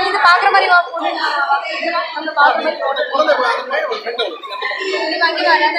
இது பாக்குற மாதிரி வா பொண்ணு அந்த பாக்குற மாதிரி போட்டு இது வாங்கி வராத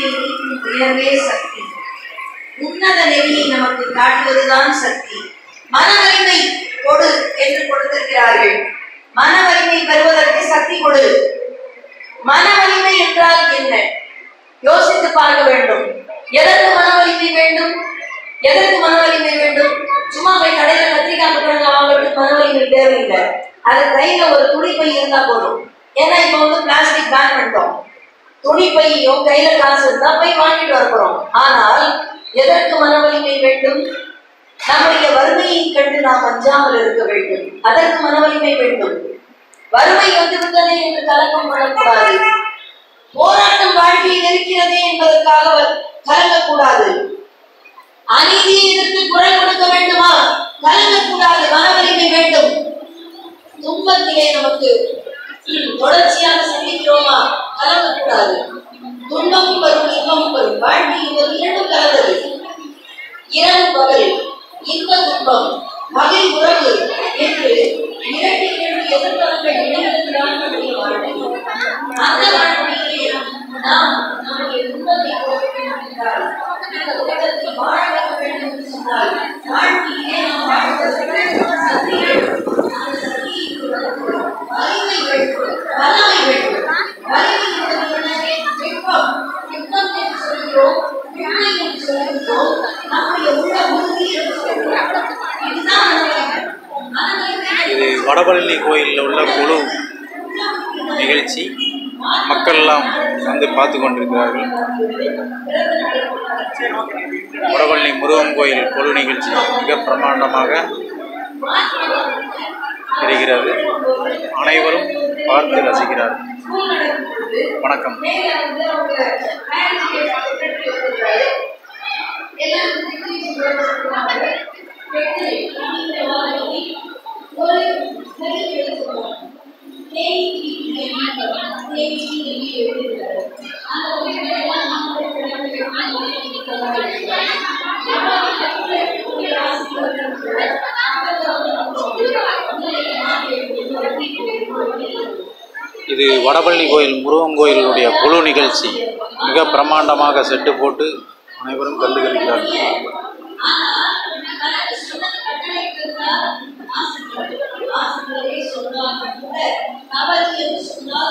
இருக்கும் நீக்கும் உயர்வே சக்தி. உன்னத நெறியை நமக்கு காட்டுவதுதான் சக்தி. மன வலிமை கொடு என்று கொடுத்திருக்கிறார்கள். மன வலிமை பெறுவதற்கு சக்தி கொடு. மன வலிமை என்றால் என்ன? யோசித்து பார்க்க வேண்டும். எதற்கு மன வலிமை வேண்டும்? எதற்கு மன வலிமை வேண்டும்? சும்மா போய் கடையில கத்திரிக்காய் புத்தகங்க வாங்குறதுக்கு மன வலிமை தேவையில்லை. அது கையில ஒரு போய் இருந்தா போதும். ஏன்னா இப்ப வந்து பிளாஸ்டிக் பேன் பண்ணிட்டோம். துணி பையோ கையில காசு இருந்தா போய் வாங்கிட்டு வரப்போறோம். ஆனால் எதற்கு மனவலிமை வேண்டும்? நம்முடைய வறுமையை கண்டு நாம் அஞ்சாமல் இருக்க வேண்டும். அதற்கு மனவலிமை வேண்டும். வறுமை வந்து விட்டதே என்று கலக்கம் பண்ணக்கூடாது. போராட்டம் வாழ்க்கையில் இருக்கிறதே என்பதற்காக வ- கலங்கக்கூடாது. அநீதியை எதிர்த்து குரல் கொடுக்க வேண்டுமா? கலங்கக்கூடாது. மனவலிமை வேண்டும். துன்பத்திலே நமக்கு தொடர்ச்சியாக கலங்கக்கூடாது துன்பமும் வரும் இன்பமும் வரும். வாழ்க்கை என்பது இரண்டும் கலந்தது. இரவு பகல் இன்ப துன்பம் மகிழ் உறவு என்று இரண்டு இரண்டு எதிர்த்தவர்கள் இணைந்திருக்கிறார் நம்முடைய வாழ்க்கை அந்த வாழ்க்கையிலே நாம் நம்முடைய துன்பத்தை போக்க வேண்டும் என்றால் இந்த உலகத்தில் வாழ வேண்டும் என்று சொன்னால் நிகழ்ச்சி மக்கள்லாம் வந்து பார்த்து கொண்டிருக்கிறார்கள். முடவள்ளி முருகன் கோயில் கொழு நிகழ்ச்சி மிக பிரமாண்டமாக தெரிகிறது. அனைவரும் பார்த்து ரசிக்கிறார்கள். வணக்கம். இது வடபழனி கோயில் முருகன் கோயிலுடைய குழு நிகழ்ச்சி. மிக பிரமாண்டமாக செட்டு போட்டு அனைவரும் கண்டுகளிக்கிறார்கள். சொன்னால் தவறு என்று சொன்னால்